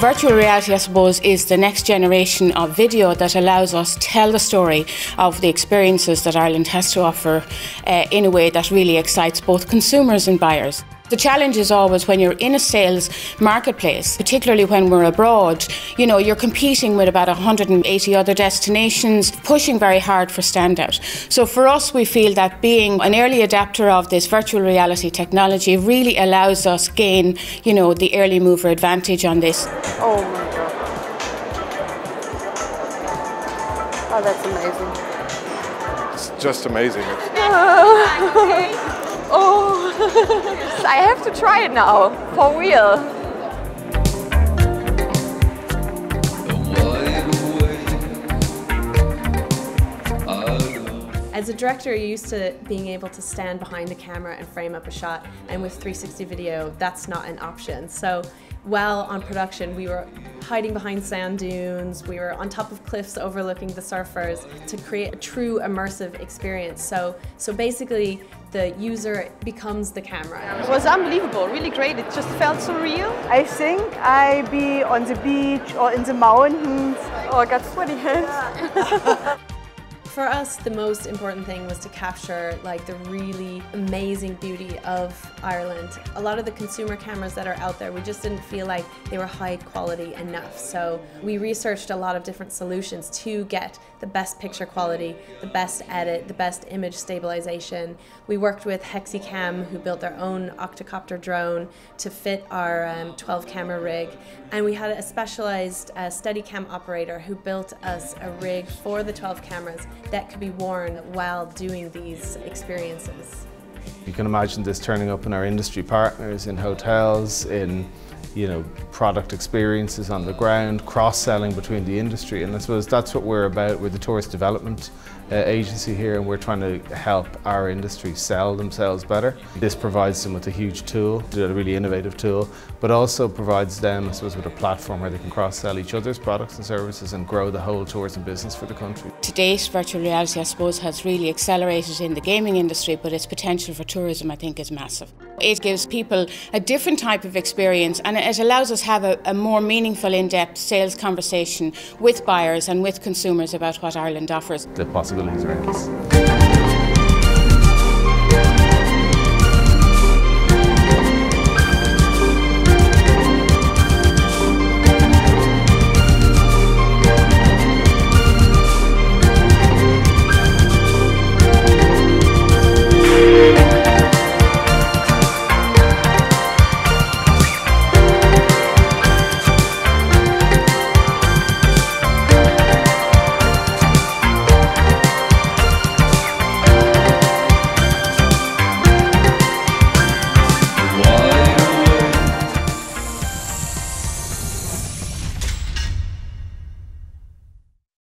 Virtual reality, I suppose, is the next generation of video that allows us to tell the story of the experiences that Ireland has to offer uh, in a way that really excites both consumers and buyers. The challenge is always when you're in a sales marketplace, particularly when we're abroad, you know, you're competing with about 180 other destinations, pushing very hard for standout. So for us, we feel that being an early adapter of this virtual reality technology really allows us gain, you know, the early mover advantage on this. Oh my god. Oh, that's amazing. It's just amazing. Oh, I have to try it now, for real. As a director, you're used to being able to stand behind the camera and frame up a shot, and with 360 video, that's not an option. So while on production, we were hiding behind sand dunes, we were on top of cliffs overlooking the surfers to create a true immersive experience. So, so basically, the user becomes the camera. It was unbelievable, really great. It just felt so real. I think I'd be on the beach or in the mountains. Oh, I got sweaty hands. For us, the most important thing was to capture like the really amazing beauty of Ireland. A lot of the consumer cameras that are out there, we just didn't feel like they were high quality enough. So we researched a lot of different solutions to get the best picture quality, the best edit, the best image stabilization. We worked with Hexicam, who built their own octocopter drone to fit our um, 12 camera rig. And we had a specialized uh, Steadicam operator who built us a rig for the 12 cameras that could be worn while doing these experiences. You can imagine this turning up in our industry partners, in hotels, in you know, product experiences on the ground, cross-selling between the industry, and I suppose that's what we're about. We're the tourist development uh, agency here, and we're trying to help our industry sell themselves better. This provides them with a huge tool, a really innovative tool, but also provides them, I suppose, with a platform where they can cross-sell each other's products and services and grow the whole tourism business for the country. To date, virtual reality, I suppose, has really accelerated in the gaming industry, but its potential for tourism, I think, is massive. It gives people a different type of experience and it allows us to have a, a more meaningful, in-depth sales conversation with buyers and with consumers about what Ireland offers. The possibilities are endless.